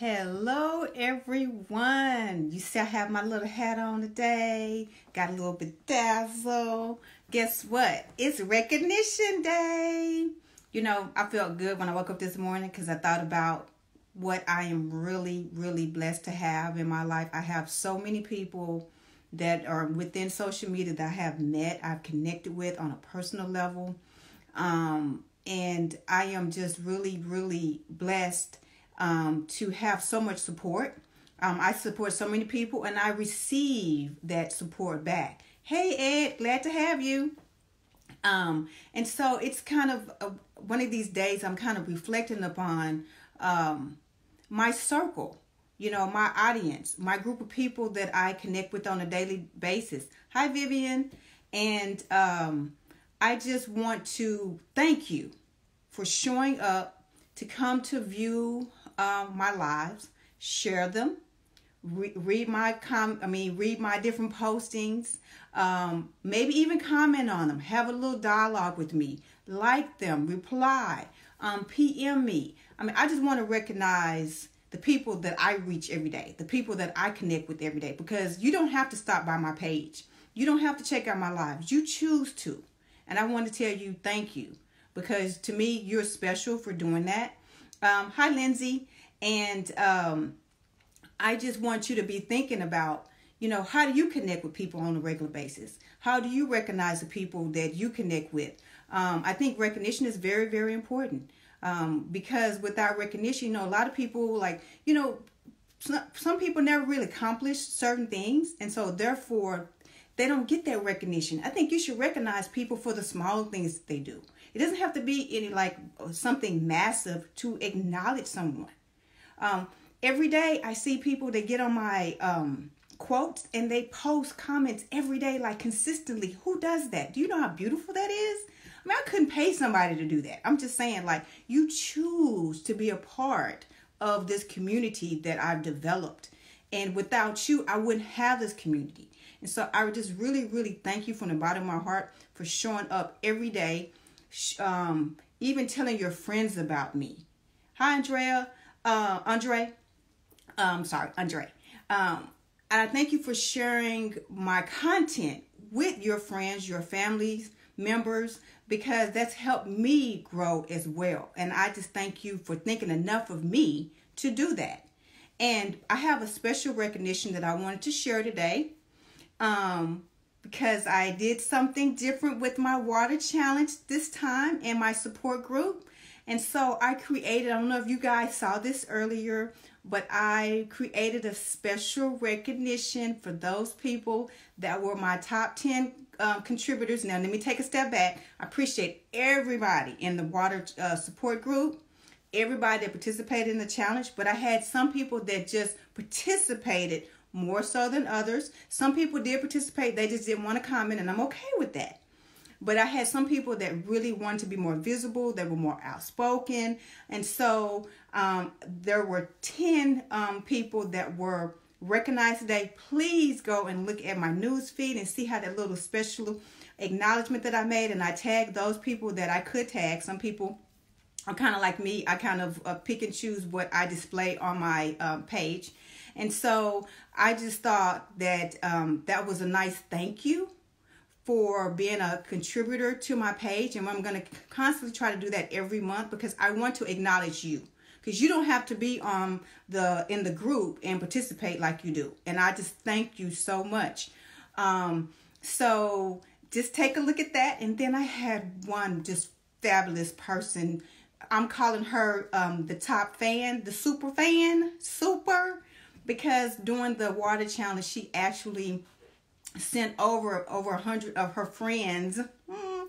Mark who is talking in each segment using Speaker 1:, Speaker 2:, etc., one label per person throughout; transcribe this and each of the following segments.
Speaker 1: Hello, everyone. You see, I have my little hat on today. Got a little bit dazzle. Guess what? It's recognition day. You know, I felt good when I woke up this morning because I thought about what I am really, really blessed to have in my life. I have so many people that are within social media that I have met, I've connected with on a personal level. Um, and I am just really, really blessed um, to have so much support. Um, I support so many people and I receive that support back. Hey, Ed, glad to have you. Um, and so it's kind of a, one of these days I'm kind of reflecting upon um, my circle, you know, my audience, my group of people that I connect with on a daily basis. Hi, Vivian. And um, I just want to thank you for showing up to come to view um, my lives, share them, re- read my com. I mean, read my different postings. Um, maybe even comment on them. Have a little dialogue with me. Like them. Reply. Um, PM me. I mean, I just want to recognize the people that I reach every day, the people that I connect with every day, because you don't have to stop by my page. You don't have to check out my lives. You choose to. And I want to tell you thank you because to me, you're special for doing that. Um, hi, Lindsay. And um, I just want you to be thinking about, you know, how do you connect with people on a regular basis? How do you recognize the people that you connect with? Um, I think recognition is very, very important um, because without recognition, you know, a lot of people, like, you know, some, some people never really accomplish certain things. And so, therefore, they don't get that recognition. I think you should recognize people for the small things they do. It doesn't have to be any like something massive to acknowledge someone. Um, every day I see people that get on my um, quotes and they post comments every day, like consistently. Who does that? Do you know how beautiful that is? I mean, I couldn't pay somebody to do that. I'm just saying, like, you choose to be a part of this community that I've developed. And without you, I wouldn't have this community. And so I would just really, really thank you from the bottom of my heart for showing up every day, um, even telling your friends about me. Hi, Andrea. Uh, Andre. Um, sorry, Andre. Um, and I thank you for sharing my content with your friends, your families, members, because that's helped me grow as well. And I just thank you for thinking enough of me to do that. And I have a special recognition that I wanted to share today um, because I did something different with my water challenge this time and my support group. And so I created, I don't know if you guys saw this earlier, but I created a special recognition for those people that were my top 10 um, contributors. Now, let me take a step back. I appreciate everybody in the water uh, support group, everybody that participated in the challenge, but I had some people that just participated more so than others. Some people did participate, they just didn't want to comment, and I'm okay with that. But I had some people that really wanted to be more visible, they were more outspoken. And so um, there were 10 um, people that were recognized today. Please go and look at my news feed and see how that little special acknowledgement that I made. And I tagged those people that I could tag. Some people kind of like me, I kind of uh, pick and choose what I display on my um, page. And so I just thought that um, that was a nice thank you for being a contributor to my page. And I'm going to constantly try to do that every month because I want to acknowledge you. Because you don't have to be on the in the group and participate like you do. And I just thank you so much. Um, so just take a look at that. And then I had one just fabulous person. I'm calling her um, the top fan, the super fan, super because during the water challenge she actually sent over over a hundred of her friends hmm,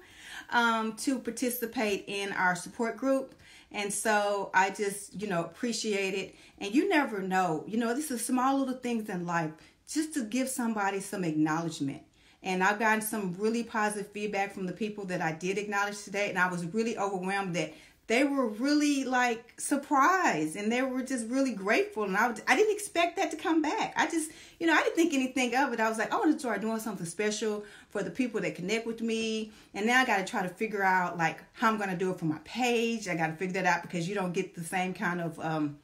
Speaker 1: um, to participate in our support group. And so i just you know appreciate it. And you never know. You know this is small little things in life just to give somebody some acknowledgement. And I've gotten some really positive feedback from the people that I did acknowledge today. And I was really overwhelmed that they were really like surprised and they were just really grateful and I, I didn't expect that to come back. I just you know i didn't think anything of it. I was like i want to start doing something special for the people that connect with me and now i got to try to figure out like how i'm going to do it for my page. I got to figure that out because you don't get the same kind of um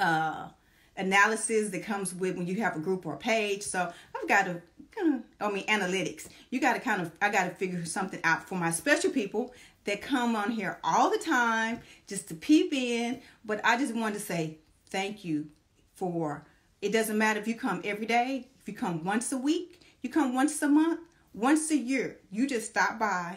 Speaker 1: uh, analysis that comes with when you have a group or a page. So I've got to kind of, I mean, analytics. You got to kind of, I got to figure something out for my special people that come on here all the time just to peep in. But I just wanted to say thank you for, it doesn't matter if you come every day, if you come once a week, you come once a month, once a year, you just stop by.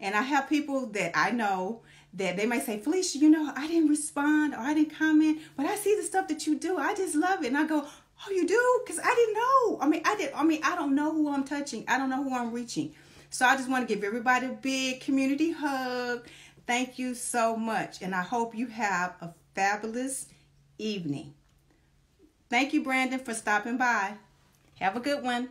Speaker 1: And I have people that I know that they may say, Felicia, you know, I didn't respond or I didn't comment, but I see the stuff that you do. I just love it. And I go, Oh, you do? Because I didn't know. I mean, I didn't, I mean, I don't know who I'm touching. I don't know who I'm reaching. So I just want to give everybody a big community hug. Thank you so much. And I hope you have a fabulous evening. Thank you, Brandon, for stopping by. Have a good one.